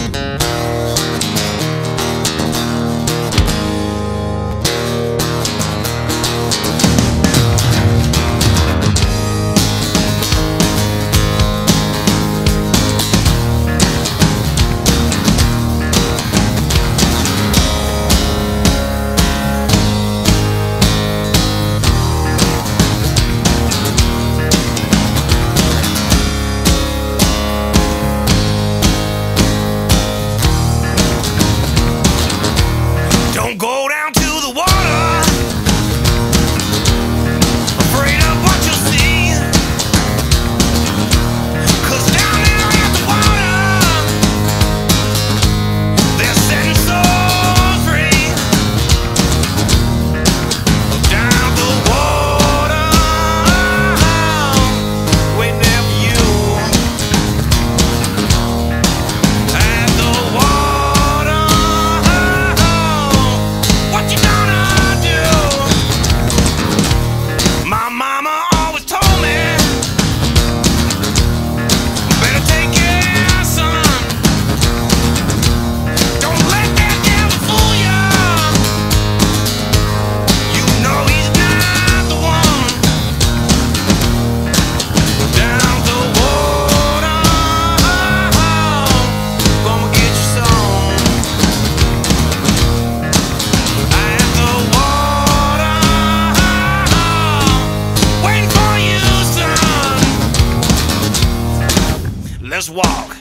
Don't Let's walk.